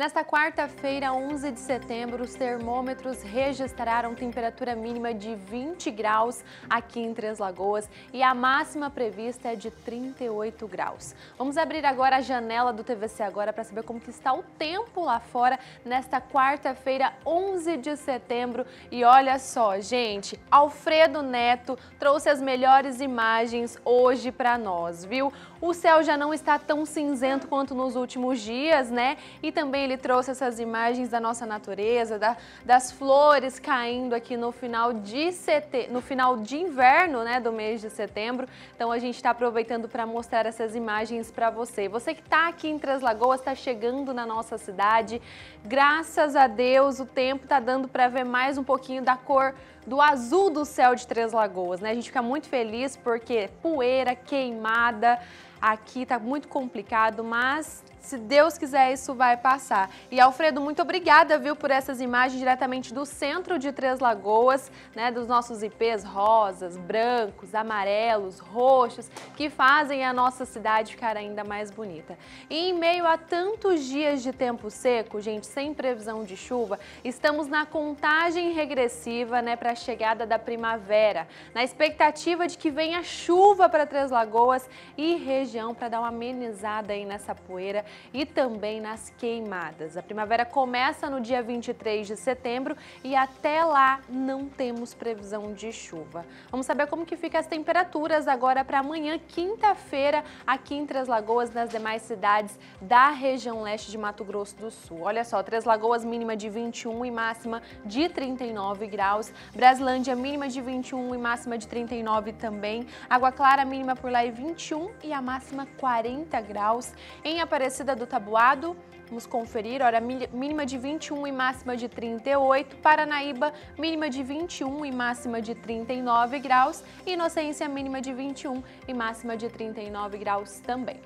Nesta quarta-feira, 11 de setembro, os termômetros registraram temperatura mínima de 20 graus aqui em Três Lagoas e a máxima prevista é de 38 graus. Vamos abrir agora a janela do TVC agora para saber como que está o tempo lá fora nesta quarta-feira, 11 de setembro. E olha só, gente, Alfredo Neto trouxe as melhores imagens hoje para nós, viu? O céu já não está tão cinzento quanto nos últimos dias, né? E também ele trouxe essas imagens da nossa natureza, da, das flores caindo aqui no final de sete, no final de inverno, né, do mês de setembro. Então a gente está aproveitando para mostrar essas imagens para você. Você que está aqui em Três Lagoas, está chegando na nossa cidade. Graças a Deus, o tempo está dando para ver mais um pouquinho da cor do azul do céu de Três Lagoas, né? A gente fica muito feliz porque poeira, queimada, aqui tá muito complicado, mas se Deus quiser, isso vai passar. E Alfredo, muito obrigada, viu, por essas imagens diretamente do centro de Três Lagoas, né, dos nossos IPs rosas, brancos, amarelos, roxos, que fazem a nossa cidade ficar ainda mais bonita. E em meio a tantos dias de tempo seco, gente, sem previsão de chuva, estamos na contagem regressiva, né, para a chegada da primavera, na expectativa de que venha chuva para Três Lagoas e região para dar uma amenizada aí nessa poeira e também nas queimadas. A primavera começa no dia 23 de setembro e até lá não temos previsão de chuva. Vamos saber como que ficam as temperaturas agora para amanhã, quinta-feira, aqui em Três Lagoas, nas demais cidades da região leste de Mato Grosso do Sul. Olha só, Três Lagoas mínima de 21 e máxima de 39 graus. Braslândia mínima de 21 e máxima de 39 também. Água Clara mínima por lá é 21 e a máxima 40 graus. Em Aparecida do Tabuado, vamos conferir, hora mínima de 21 e máxima de 38, Paranaíba, mínima de 21 e máxima de 39 graus, Inocência, mínima de 21 e máxima de 39 graus também.